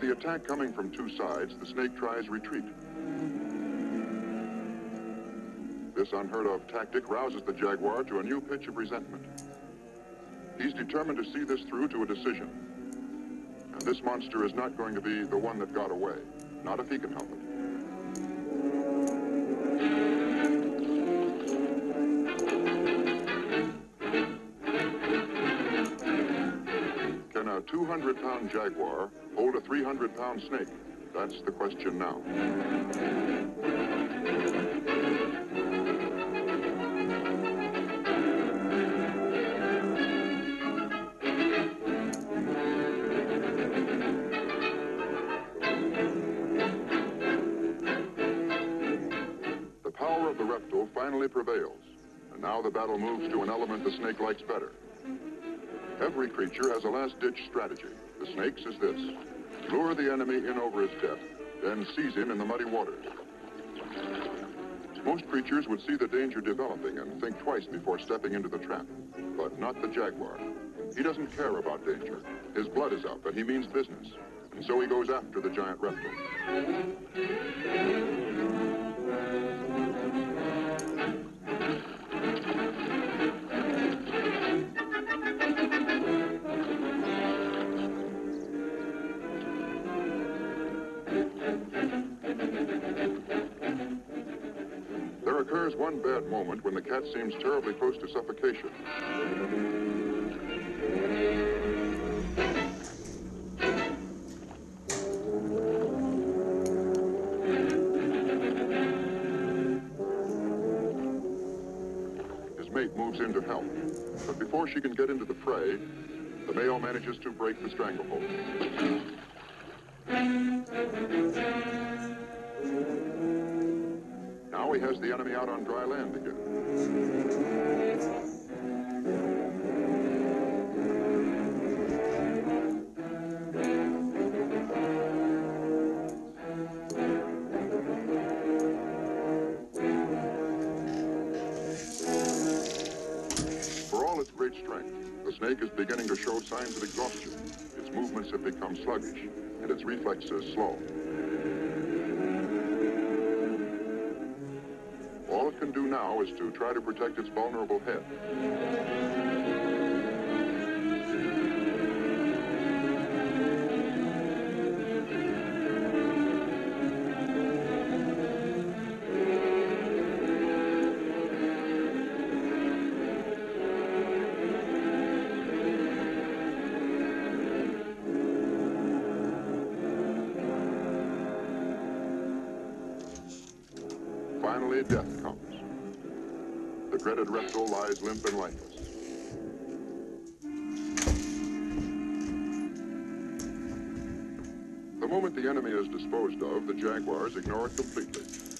the attack coming from two sides, the snake tries retreat. This unheard of tactic rouses the jaguar to a new pitch of resentment. He's determined to see this through to a decision. And this monster is not going to be the one that got away, not if he can help it. 200-pound jaguar hold a 300-pound snake? That's the question now. The power of the reptile finally prevails, and now the battle moves to an element the snake likes better. Every creature has a last-ditch strategy. The snake's is this. Lure the enemy in over his death, then seize him in the muddy waters. Most creatures would see the danger developing and think twice before stepping into the trap, but not the jaguar. He doesn't care about danger. His blood is up, and he means business. And so he goes after the giant reptile. Bad moment when the cat seems terribly close to suffocation. His mate moves in to help, but before she can get into the fray, the male manages to break the stranglehold. Has the enemy out on dry land again. For all its great strength, the snake is beginning to show signs of exhaustion. Its movements have become sluggish, and its reflexes slow. Can do now is to try to protect its vulnerable head. Finally, death dreaded reptile lies limp and lifeless. The moment the enemy is disposed of, the jaguars ignore it completely.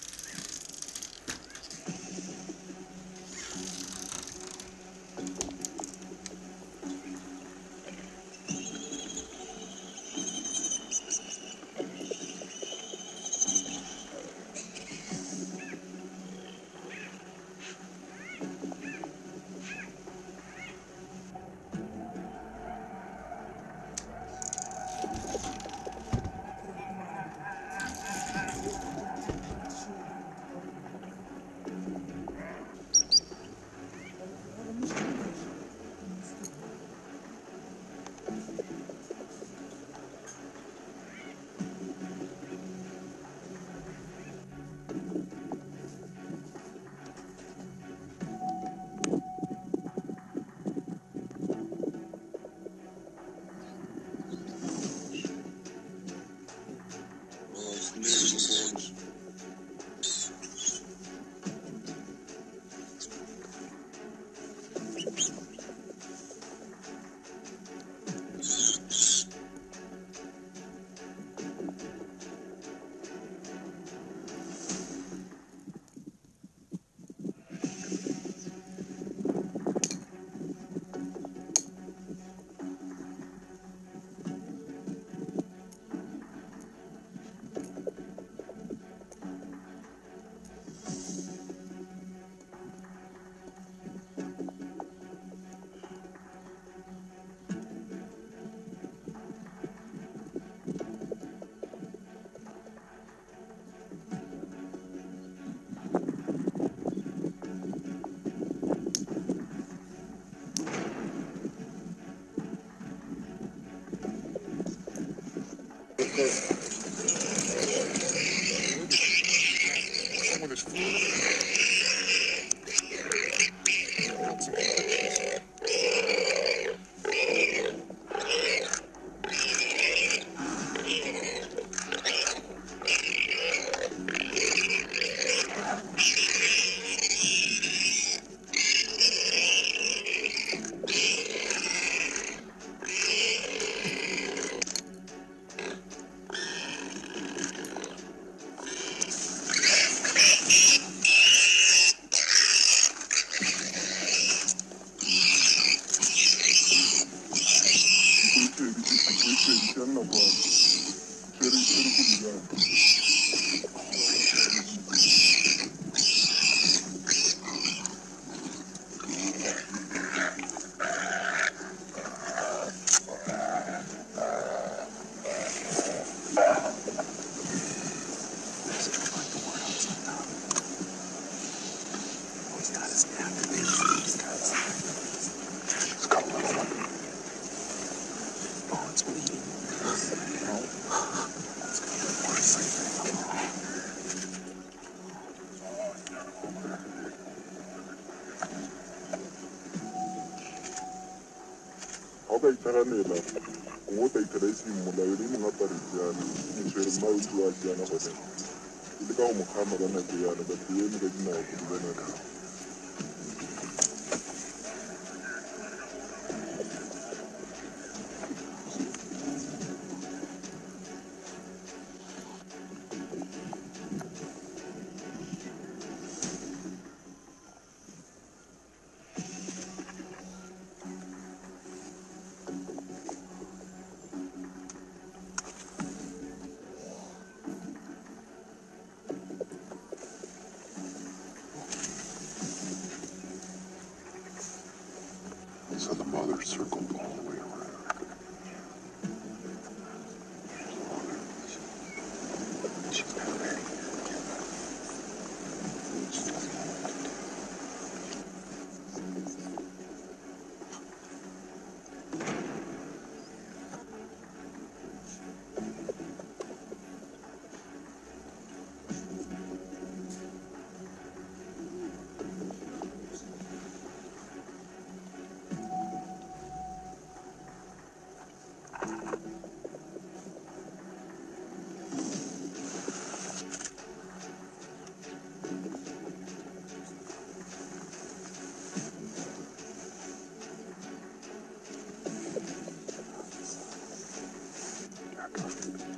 primeiros encontros ikaranela go ka ikaraisi molaodi mongwe aparejane motshwere maotu a jana gone e le ka go mokgama ka nako yana batho eme ka dinao go dubanaka Васильевич. なと。